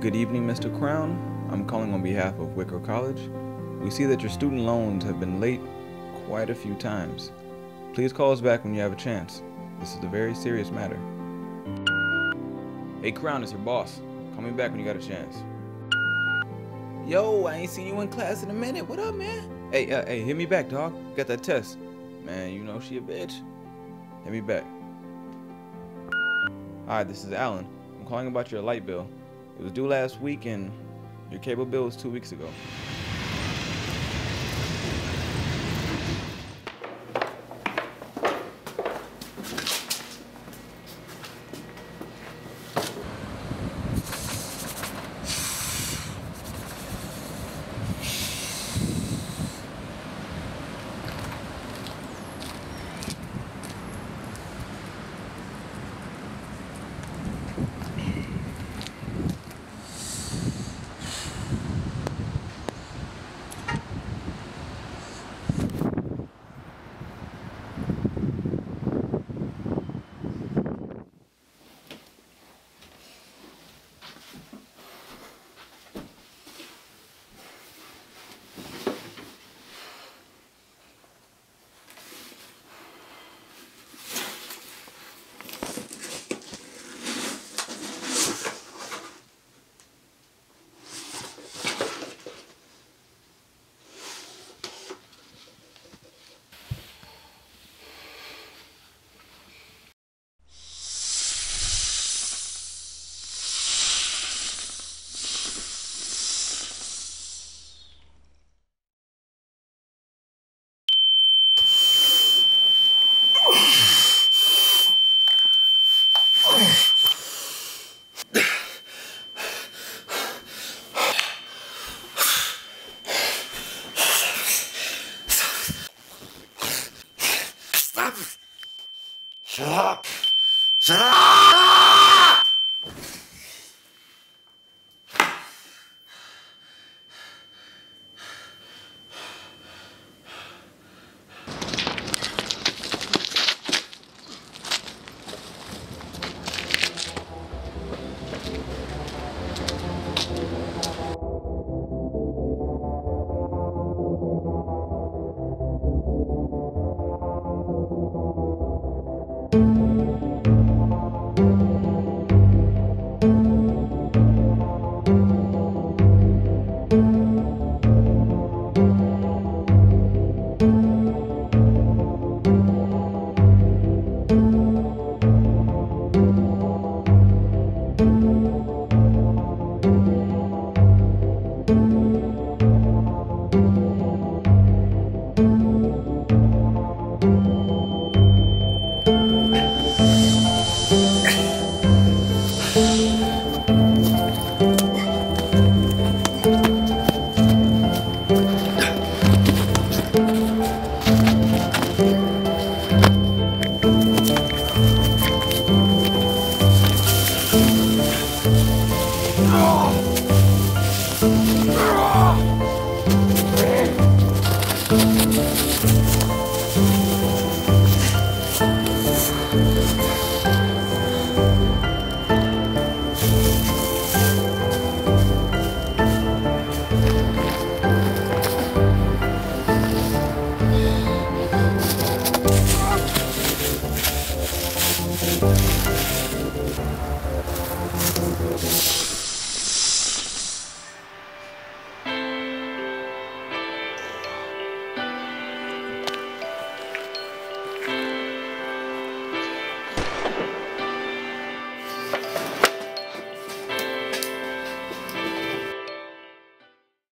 Good evening, Mr. Crown. I'm calling on behalf of Wicker College. We see that your student loans have been late quite a few times. Please call us back when you have a chance. This is a very serious matter. Hey, Crown, it's your boss. Call me back when you got a chance. Yo, I ain't seen you in class in a minute. What up, man? Hey, uh, hey, hit me back, dog. Got that test. Man, you know she a bitch. Hit me back. Hi, this is Alan. I'm calling about your light bill. It was due last week and your cable bill was two weeks ago. Shut up! Shut up!